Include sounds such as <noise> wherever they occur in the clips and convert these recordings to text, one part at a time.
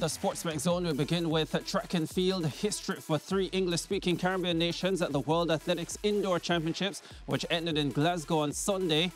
The Sportsmax Zone, we begin with track and field history for three English-speaking Caribbean nations at the World Athletics Indoor Championships, which ended in Glasgow on Sunday.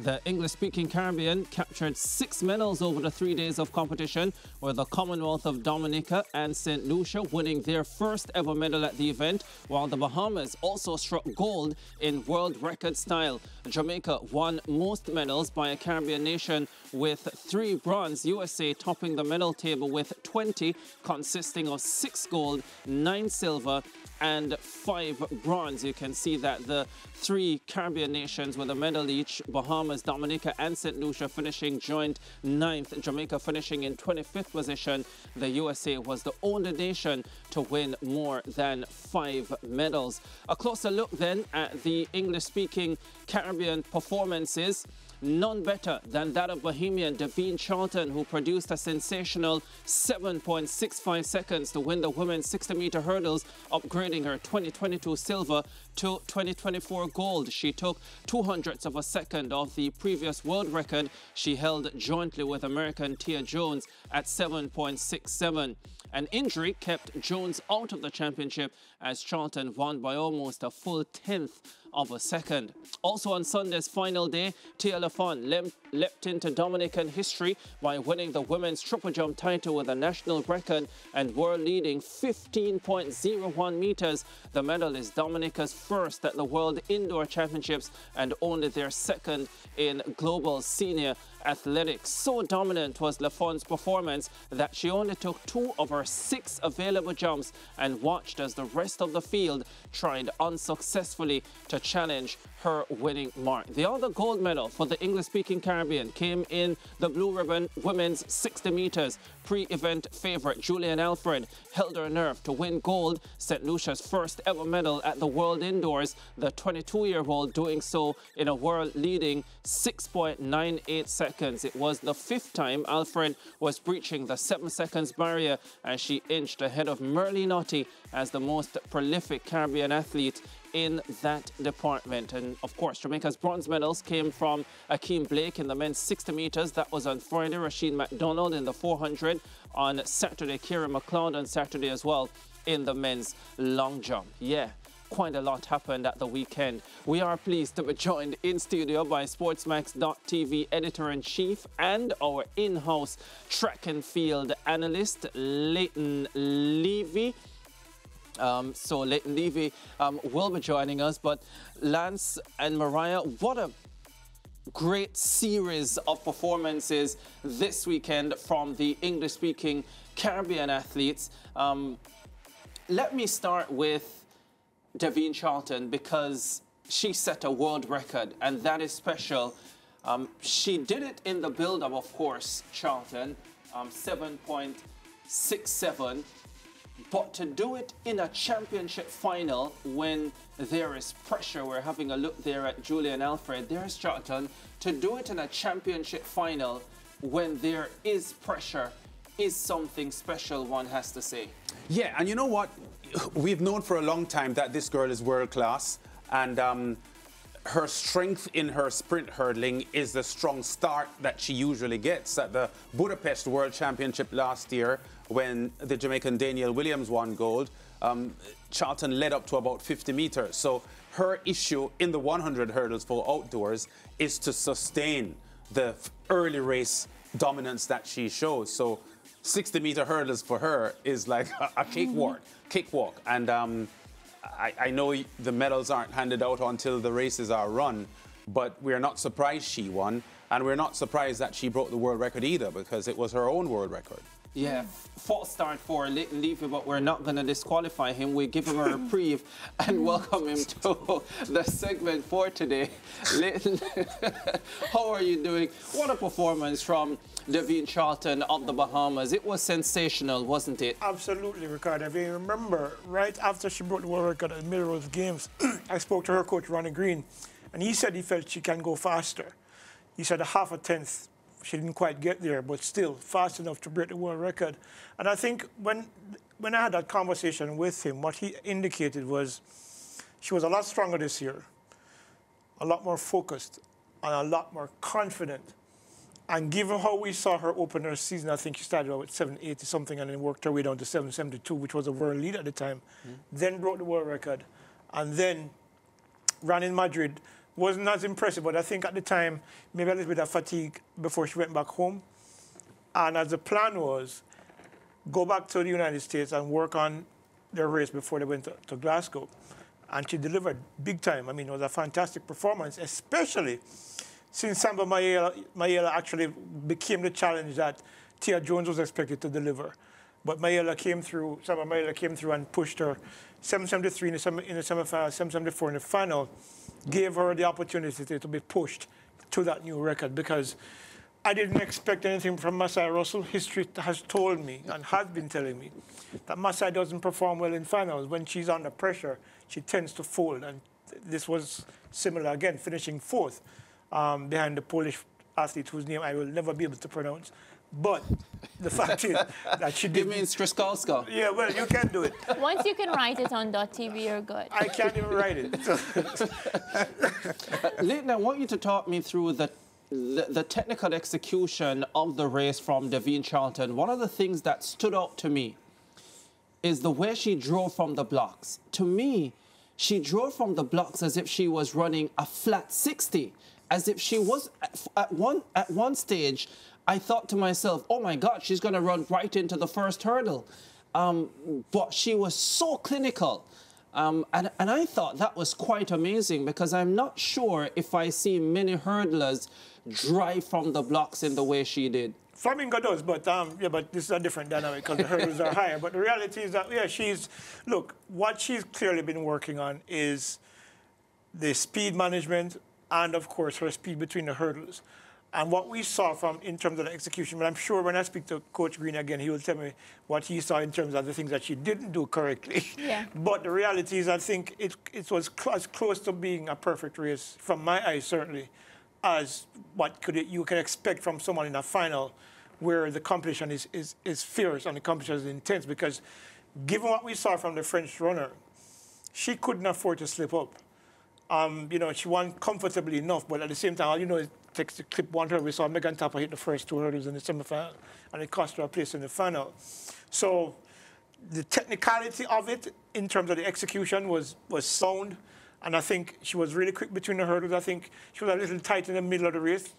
The English-speaking Caribbean captured six medals over the three days of competition, with the Commonwealth of Dominica and St. Lucia winning their first ever medal at the event, while the Bahamas also struck gold in world record style. Jamaica won most medals by a Caribbean nation with three bronze, USA topping the medal table with 20, consisting of six gold, nine silver, and five bronze. You can see that the three Caribbean nations with a medal each, Bahamas, Dominica, and St. Lucia finishing joint ninth, Jamaica finishing in 25th position. The USA was the only nation to win more than five medals. A closer look then at the English-speaking Caribbean performances. None better than that of Bahamian Devynne Charlton, who produced a sensational 7.65 seconds to win the women's 60 meter hurdles, upgrading her 2022 silver to 2024 gold. She took two hundredths of a second off the previous world record she held jointly with American Tia Jones at 7.67. An injury kept Jones out of the championship as Charlton won by almost a full tenth of a second. Also on Sunday's final day, Tia Lafond leapt into Dominican history by winning the women's triple jump title with a national record and world-leading 15.01 meters. The medal is Dominica's first at the World Indoor Championships and only their second in global senior athletics. So dominant was Lafond's performance that she only took two of her six available jumps and watched as the rest of the field tried unsuccessfully to challenge her winning mark. The other gold medal for the English-speaking Caribbean came in the blue ribbon women's 60 meters. Pre-event favorite Julien Alfred held her nerve to win gold, St. Lucia's first ever medal at the World Indoors, the 22-year-old doing so in a world-leading 6.98 seconds. It was the fifth time Alfred was breaching the 7 seconds barrier as she inched ahead of Merlene Ottey as the most prolific Caribbean athlete in that department. And of course, Jamaica's bronze medals came from Akeem Blake in the men's 60 meters. That was on Friday. Rusheen McDonald in the 400 on Saturday. Kieran McLeod on Saturday as well in the men's long jump. Yeah, quite a lot happened at the weekend. We are pleased to be joined in studio by Sportsmax.tv editor-in-chief and our in-house track and field analyst, Leighton Levy. Um, so Leighton Levy um, will be joining us, but Lance and Mariah, what a great series of performances this weekend from the English-speaking Caribbean athletes. Um, let me start with Devynne Charlton because she set a world record and that is special. Um, she did it in the build-up, of course, Charlton, um, 7.67 but to do it in a championship final when there is pressure, we're having a look there at Julien Alfred, there's Charlton, to do it in a championship final when there is pressure is something special, one has to say. Yeah, and you know what? We've known for a long time that this girl is world class, and um, her strength in her sprint hurdling is the strong start that she usually gets. At the Budapest World Championship last year, when the Jamaican Danielle Williams won gold, um, Charlton led up to about 50 meters. So her issue in the 100 hurdles for outdoors is to sustain the early race dominance that she shows. So 60 meter hurdles for her is like a, a cakewalk, cakewalk. And um, I, I know the medals aren't handed out until the races are run, but we're not surprised she won. And we're not surprised that she broke the world record either because it was her own world record. Yeah, false start for Leighton Levy, but we're not going to disqualify him. We give him a reprieve <laughs> and welcome him to the segment for today. Leighton, <laughs> how are you doing? What a performance from Devynne Charlton of the Bahamas. It was sensational, wasn't it? Absolutely, Ricardo. If you remember, right after she broke the world record at the Millrose Games, <clears throat> I spoke to her coach, Ronnie Green, and he said he felt she can go faster. He said a half a tenth she didn't quite get there, but still fast enough to break the world record. And I think when when I had that conversation with him, what he indicated was she was a lot stronger this year, a lot more focused, and a lot more confident. And given how we saw her open her season, I think she started out with 780 something and then worked her way down to 772, which was a world lead at the time. Mm. Then broke the world record. And then ran in Madrid. Wasn't as impressive, but I think at the time, maybe a little bit of fatigue before she went back home. And as the plan was, go back to the United States and work on their race before they went to, to Glasgow. And she delivered big time. I mean, it was a fantastic performance, especially since Samba Mayela, actually became the challenge that Tia Jones was expected to deliver. But Mayela came through, Samba Mayela came through and pushed her 773 in the, in the semifinal, 774 in the final, gave her the opportunity to, be pushed to that new record because I didn't expect anything from Masai Russell. History has told me and has been telling me that Masai doesn't perform well in finals. When she's under pressure, she tends to fold. And this was similar again, finishing fourth um, behind the Polish athlete whose name I will never be able to pronounce. But the fact is that she did. You mean Skrzyszowska? Yeah, well, you can do it. Once you can write it on .tv, you're good. I can't even write it. <laughs> Leighton, I want you to talk me through the the, the, technical execution of the race from Devynne Charlton, one of the things that stood out to me is the way she drove from the blocks. To me, she drove from the blocks as if she was running a flat 60 as if she was at one at one stage. I thought to myself, "Oh my God, she's going to run right into the first hurdle," um, but she was so clinical. Um, and, and I thought that was quite amazing because I'm not sure if I see many hurdlers drive from the blocks in the way she did. Flamingo does, but um, yeah, but this is a different dynamic because the hurdles are higher. But the reality is that yeah, she's look what she's clearly been working on is the speed management and of course her speed between the hurdles. And what we saw from in terms of the execution, but I'm sure when I speak to Coach Green again, he will tell me what he saw in terms of the things that she didn't do correctly. Yeah. <laughs> But the reality is, I think it, it was cl as close to being a perfect race, from my eyes certainly, as what could it, you can expect from someone in a final where the competition is, is, is fierce and the competition is intense. Because given what we saw from the French runner, she couldn't afford to slip up um, you know, she won comfortably enough, but at the same time, all you know, takes the clip one hurdle. We saw Megan Tapper hit the first two hurdles in the semifinal, and it cost her a place in the final. So the technicality of it in terms of the execution was, was sound. And I think she was really quick between the hurdles. I think she was a little tight in the middle of the race,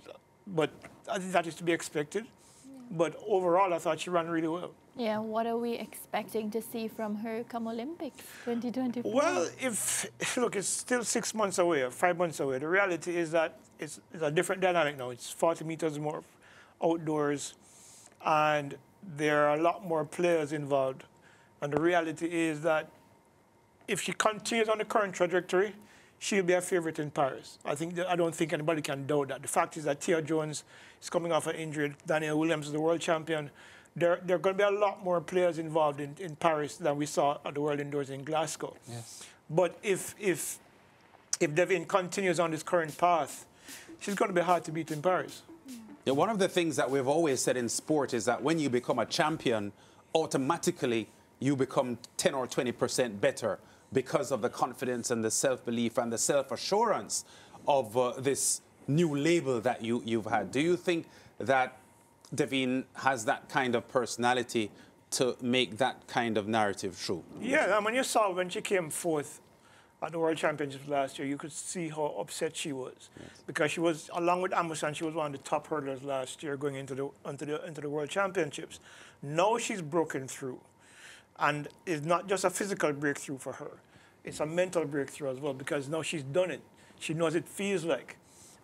but I think that is to be expected. Yeah. But overall, I thought she ran really well. Yeah, what are we expecting to see from her come Olympics 2024? Well, if <laughs> look, it's still six months away or five months away. The reality is that it's, it's a different dynamic now. It's 40 meters more outdoors, and there are a lot more players involved. And the reality is that if she continues on the current trajectory, she'll be a favorite in Paris. I think I don't think anybody can doubt that. The fact is that Tia Jones is coming off an injury. Danielle Williams is the world champion there, there are going to be a lot more players involved in, in Paris than we saw at the World Indoors in Glasgow. Yes. But if, if, if Devynne continues on this current path, she's going to be hard to beat in Paris. Yeah, one of the things that we've always said in sport is that when you become a champion, automatically you become 10 or 20% better because of the confidence and the self-belief and the self-assurance of uh, this new label that you, you've had. Do you think that Devynne has that kind of personality to make that kind of narrative true. Yeah, I mean, you saw when she came forth at the World Championships last year, you could see how upset she was yes. because she was, along with Amusan, she was one of the top hurdlers last year going into the into the into the World Championships. Now she's broken through, and it's not just a physical breakthrough for her; it's a mental breakthrough as well because now she's done it. She knows it feels like,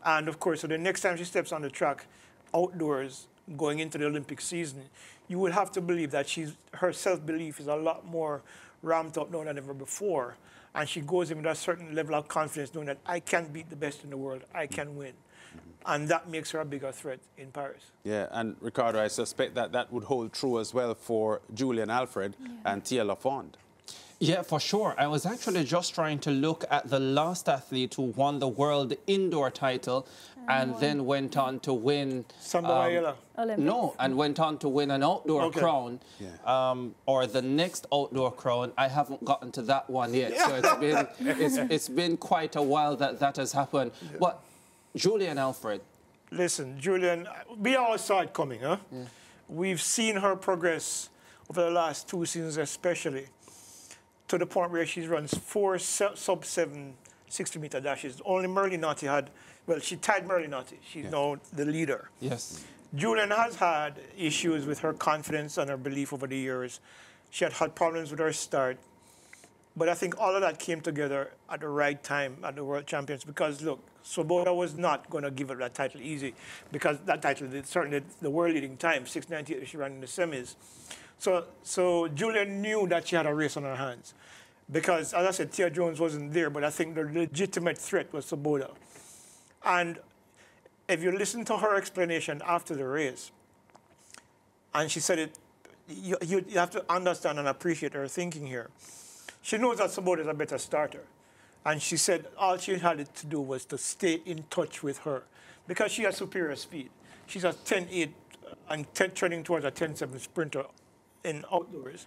and of course, so the next time she steps on the track, outdoors, going into the Olympic season, you would have to believe that she's, her self-belief is a lot more ramped up now than ever before. And she goes in with a certain level of confidence knowing that I can beat the best in the world, I can win. And that makes her a bigger threat in Paris. Yeah, and Ricardo, I suspect that that would hold true as well for Julien Alfred yeah. and Tia Lafond. Yeah, for sure. I was actually just trying to look at the last athlete who won the world indoor title and then went on to win. Samba um, No, and went on to win an outdoor okay. crown, yeah. um, or the next outdoor crown. I haven't gotten to that one yet, so it's been <laughs> it's, it's been quite a while that that has happened. Yeah. But Julien Alfred, Listen, Julien, we all saw it coming, huh? Yeah. We've seen her progress over the last two seasons, especially to the point where she runs four sub seven 60 meter dashes. Only Merlene Ottey had, well, she tied Merlene Ottey. She's now the leader. Yes. Julien has had issues with her confidence and her belief over the years. She had had problems with her start. But I think all of that came together at the right time at the World Champions because, look, Swoboda was not going to give her that title easy because that title, certainly the world leading time, 698, she ran in the semis. So, so Julien knew that she had a race on her hands because, as I said, Tia Jones wasn't there, but I think the legitimate threat was Swoboda. And if you listen to her explanation after the race, and she said it, you, you, have to understand and appreciate her thinking here. She knows that Swoboda is a better starter. And she said all she had to do was to stay in touch with her because she has superior speed. She's a 10-8 and 10, trending towards a 10-7 sprinter in outdoors.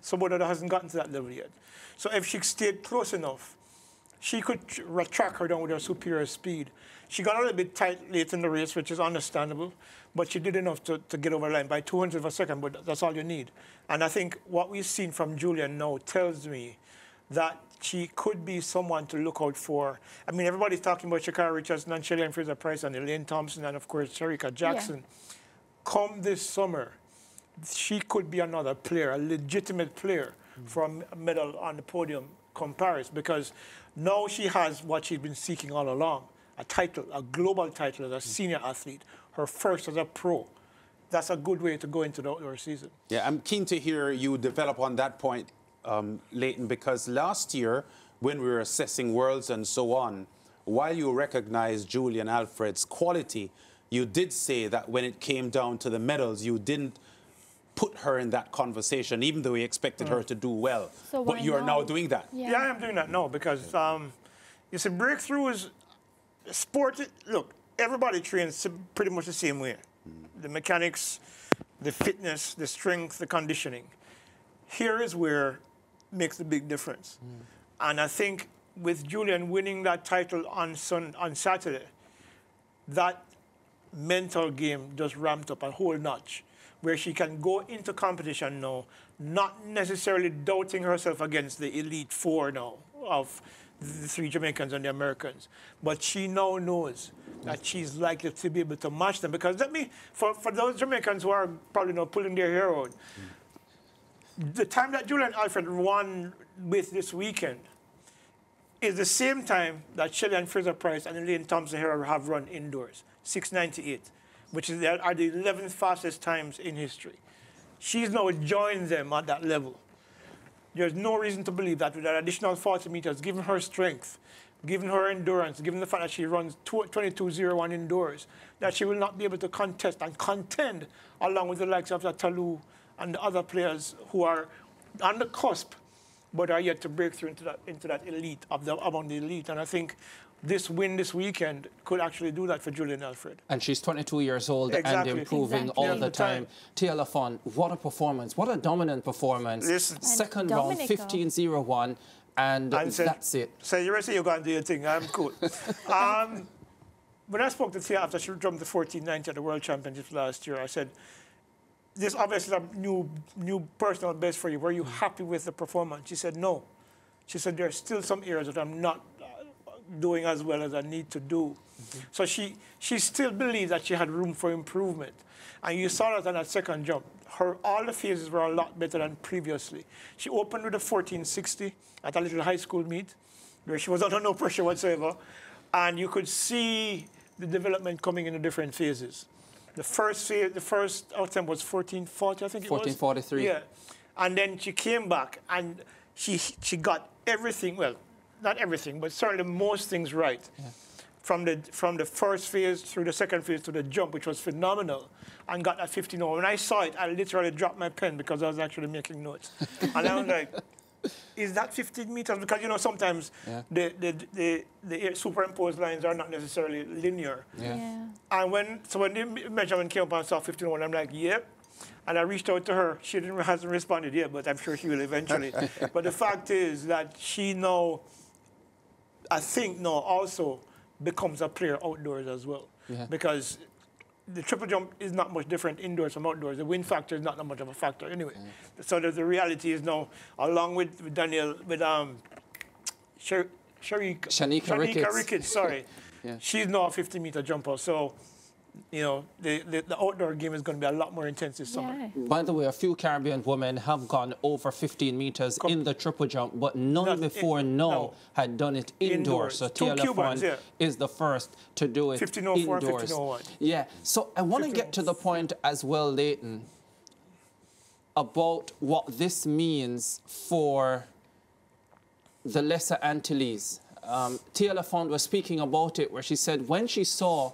Swoboda hasn't gotten to that level yet. So if she stayed close enough, she could track her down with her superior speed. She got a little bit tight late in the race, which is understandable, but she did enough to, to get over the line by 200 of a second, but that's all you need. And I think what we've seen from Julien now tells me that she could be someone to look out for. I mean, everybody's talking about Sha'Carri Richardson and Shelly-Ann Fraser Pryce and Elaine Thompson and, of course, Shericka Jackson. Yeah. Come this summer, she could be another player, a legitimate player mm. for a medal on the podium come Paris because now she has what she's been seeking all along, a title, a global title as a senior athlete, her first as a pro. That's a good way to go into the outdoor season. Yeah, I'm keen to hear you develop on that point, um, Leighton, because last year, when we were assessing worlds and so on, while you recognized Julien Alfred's quality, you did say that when it came down to the medals, you didn't put her in that conversation, even though we expected mm. her to do well. So but you are now doing that. Yeah. yeah, I am doing that now because um, you see, breakthrough is sport, look, everybody trains pretty much the same way. Mm. The mechanics, the fitness, the strength, the conditioning. Here is where makes the big difference. Mm. And I think with Julien winning that title on, sun, on Saturday, that mental game just ramped up a whole notch where she can go into competition now, not necessarily doubting herself against the elite four now of the three Jamaicans and the Americans. But she now knows that she's likely to be able to match them. Because let me, for, for those Jamaicans who are probably not pulling their hair out, mm. the time that Julien Alfred won with this weekend is the same time that Shelly and Fraser Pryce and Elaine Thompson here have run indoors, 698 which is are the 11th fastest times in history. She's now joined them at that level. There's no reason to believe that with that additional 40 meters, given her strength, given her endurance, given the fact that she runs 22.01 indoors, that she will not be able to contest and contend along with the likes of the Ta Lou and the other players who are on the cusp but are yet to break through into that, into that elite, of the, among the elite. And I think this win this weekend could actually do that for Julien Alfred. And she's 22 years old exactly. and improving exactly. all the time. Tia Lafond, what a performance. What a dominant performance. Listen. Second round, 15-0-1, and, and said, that's it. So you rest you're going to do your thing. I'm cool. <laughs> um, when I spoke to Tia after she jumped the 1490 at the World Championships last year, I said, this obviously is a new, new personal best for you. Were you happy with the performance? She said, no. She said, there are still some areas that I'm not doing as well as I need to do. Mm -hmm. So she, she still believed that she had room for improvement. And you saw that on her second jump. Her, all the phases were a lot better than previously. She opened with a 1460 at a little high school meet, where she was under no pressure whatsoever. And you could see the development coming in the different phases. The first phase, the first attempt was 1440, I think it 1443. was. 1443. Yeah. And then she came back and she, she got everything, well, not everything, but certainly most things right. Yeah. From the from the first phase through the second phase to the jump, which was phenomenal, and got that 15 over. When I saw it, I literally dropped my pen because I was actually making notes. <laughs> and I was like, is that 15 meters? Because, you know, sometimes yeah. the, the, the, the, superimposed lines are not necessarily linear. Yeah. yeah. And when, so when the measurement came up and saw 15 over, I'm like, yep. And I reached out to her. She didn't, <laughs> hasn't responded yet, but I'm sure she will eventually. <laughs> but the fact is that she now I think now also becomes a player outdoors as well. Yeah. because the triple jump is not much different indoors from outdoors. The wind factor is not that much of a factor anyway. So the, reality is now, along with, with Daniel, with um, Sher- Sharika, Shanieka Ricketts. Ricketts, sorry. <laughs> Yeah. She's now a 50 meter jumper. So, you know, the, the, the outdoor game is going to be a lot more intense this summer. Yeah. By the way, a few Caribbean women have gone over 15 meters Com- in the triple jump, but none Not- before it- now no. had done it indoors. Indoors. So Two Tia Cubans, Lafond yeah. is the first to do it 1504 and indoors. 1501. Yeah. So I want to get to the point as well, Leighton, about what this means for the Lesser Antilles. Um, Tia Lafond was speaking about it, where she said when she saw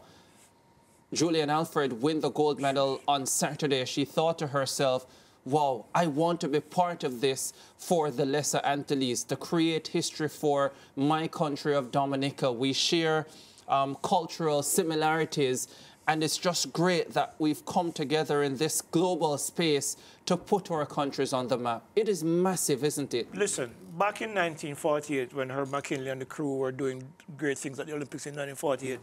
Julien Alfred win the gold medal on Saturday, she thought to herself, wow, I want to be part of this for the Lesser Antilles, to create history for my country of Dominica. We share um, cultural similarities, and it's just great that we've come together in this global space to put our countries on the map. It is massive, isn't it? Listen, back in 1948, when Herb McKenley and the crew were doing great things at the Olympics in 1948,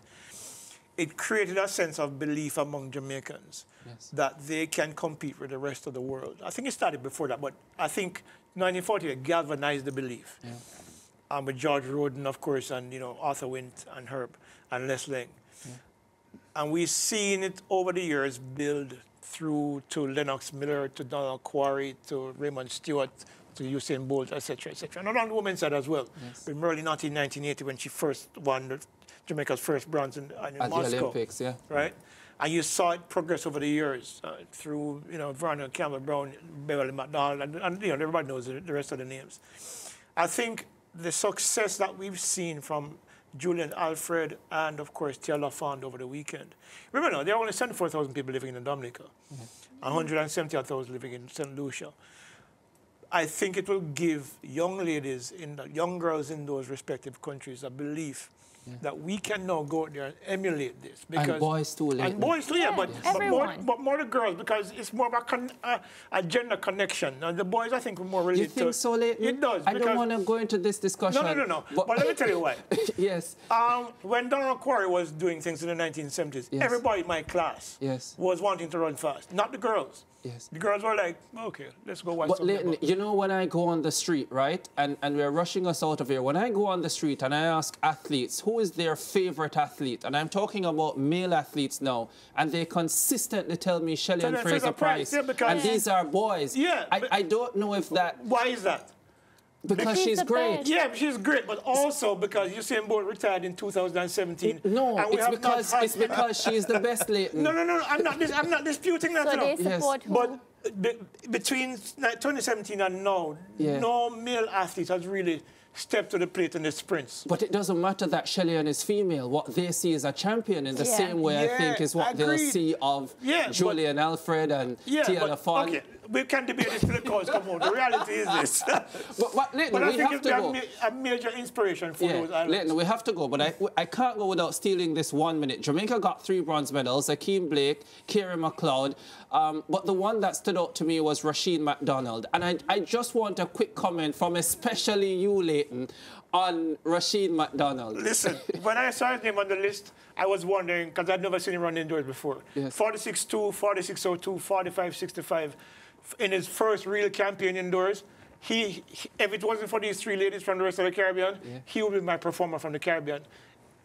it created a sense of belief among Jamaicans Yes. that they can compete with the rest of the world. I think it started before that, but I think 1948 galvanized the belief. Um, with George Rhoden, of course, and you know Arthur Wint and Herb and Les Laing. And we've seen it over the years build through to Lennox Miller, to Donald Quarrie, to Raymond Stewart, to Usain Bolt, etc., etc. And on the women's side as well. Yes. With in 1980 when she first won the, Jamaica's first bronze in, in At Moscow the Olympics, yeah. right? And you saw it progress over the years uh, through, you know, Vernon Campbell Brown, Beverly McDonald, and, and you know, everybody knows the, the rest of the names. I think the success that we've seen from Julien Alfred and, of course, Tia Lafond over the weekend. Remember, now, there are only 74,000 people living in Dominica, 170,000 living in St. Lucia. I think it will give young ladies, in the, young girls in those respective countries, a belief that we can now go out there and emulate this. And boys too, And boys too, yeah, Yeah, but, but, more, everyone. but more the girls because it's more of a, con, a, a gender connection. And the boys, I think, are more related You think to so, Leighton? It does. I don't want to go into this discussion. No, no, no, no. But, But, let me tell you why. <laughs> yes. Um, when Donald Quarrie was doing things in the 1970s, Yes. everybody in my class Yes. was wanting to run fast, not the girls. Yes. The girls were like, okay, let's go watch But something. Leighton, you know when I go on the street, right? And and we're rushing us out of here. When I go on the street and I ask athletes who is their favorite athlete, and I'm talking about male athletes now, and they consistently tell me Shelley Tell and Fraser Fraser Pryce, Pryce. yeah, because- and these are boys. Yeah, I, I don't know if that Why is that? because She's she's great. best. Yeah, she's great, but also because Usain Bolt retired in 2017. No, and we it's have because had- it's because <laughs> she's the best, Leighton. No, no, no, I'm not. Dis- I'm not disputing that. So you know. they support who? But uh, be, between 2017 and now, Yeah. no male athlete has really stepped to the plate in the sprints. But it doesn't matter that Shelly-Ann is female. What they see as a champion in the Yeah. same way, I think, is what they'll see of Yeah, but- Julien Alfred and Yeah, Tia but, Lafond. okay, we can debate this till the cows come out. The reality is this. <laughs> But, but <laughs> Leighton, but I we think have it's to a, go. ma- a major inspiration for those Yeah, islands. Leighton, we have to go, but I, I can't go without stealing this one minute. Jamaica got three bronze medals, Akeem Blake, Kieran McLeod, um, but the one that stood out to me was Rusheen McDonald. And I, I just want a quick comment from especially you, Leighton, on Rusheen McDonald. Listen, <laughs> when I saw his name on the list, I was wondering, because I'd never seen him run indoors before. Yes. 46-2, 46-02, 45-65. In his first real campaign indoors, he, he- if it wasn't for these three ladies from the rest of the Caribbean, Yeah. he would be my performer from the Caribbean.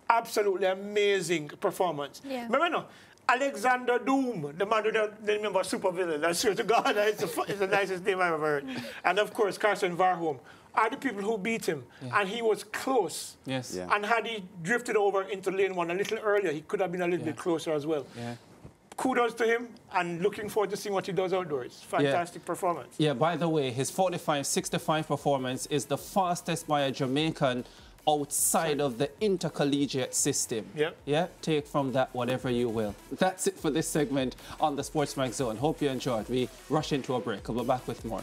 Absolutely amazing performance. Yeah. Remember, no, Alexander Doom, the man who don't the name of supervillain. I swear to God, it's the, it's the nicest name I've ever heard. <laughs> And of course, Karsten Warholm are the people who beat him. And he was close. Yes. Yeah. And had he drifted over into lane one a little earlier, he could have been a little Yeah. bit closer as well. Yeah. Kudos to him, and looking forward to seeing what he does outdoors. Fantastic performance. Yeah, by the way, his 45-65 performance is the fastest by a Jamaican outside of the intercollegiate system. Yep. Yeah, take from that whatever you will. That's it for this segment on the Sportsmax Zone. Hope you enjoyed. We rush into a break. We'll be back with more.